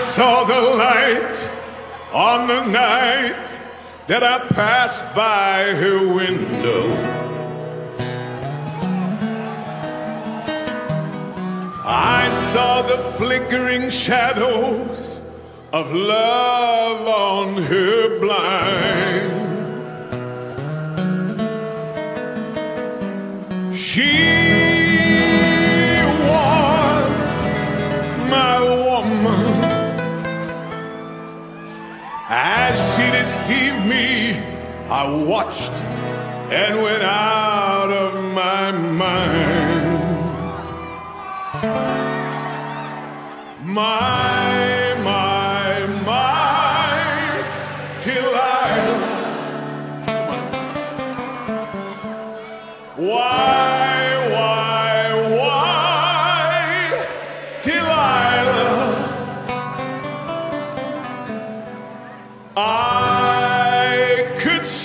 saw the light on the night that I passed by her window. I saw the flickering shadows of love on her blind. She I watched and went out of my mind. My,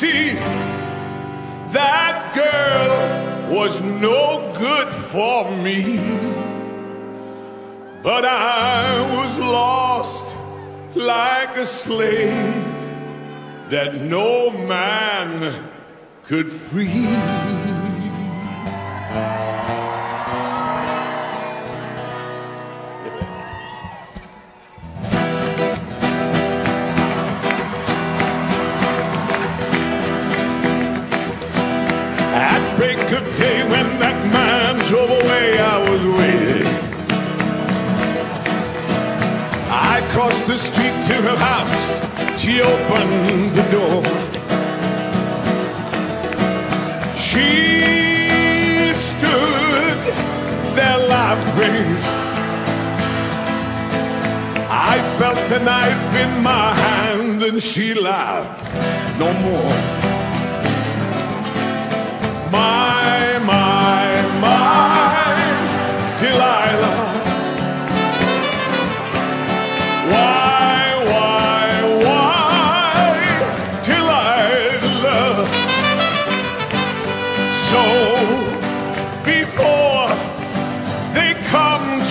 see that girl was no good for me. But I was lost like a slave that no man could free. Break day when that man drove away, I was waiting. I crossed the street to her house. She opened the door. She stood there laughing. I felt the knife in my hand and she laughed no more.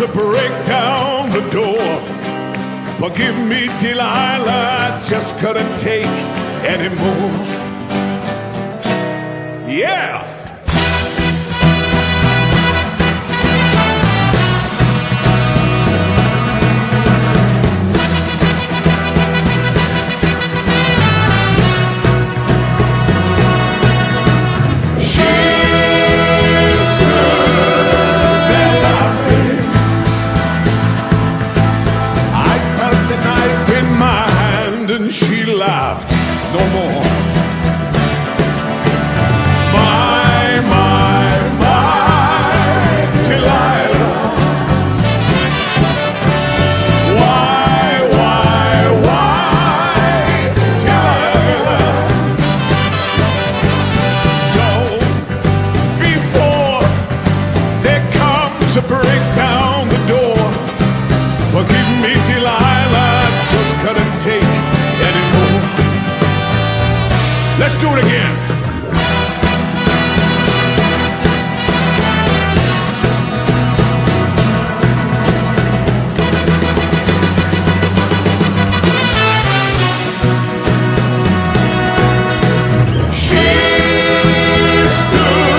To break down the door, forgive me, Delilah, I just couldn't take anymore. Yeah. More. Let's do it again. She stood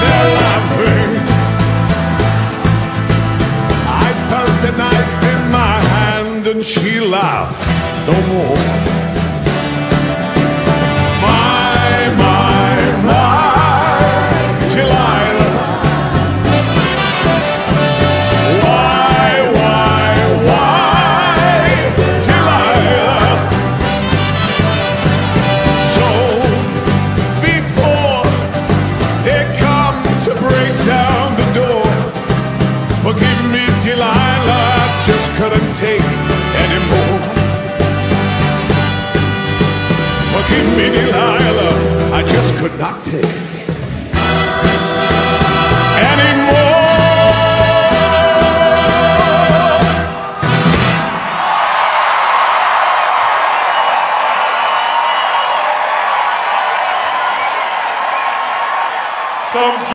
there laughing. Me, Delilah, I just could not take anymore.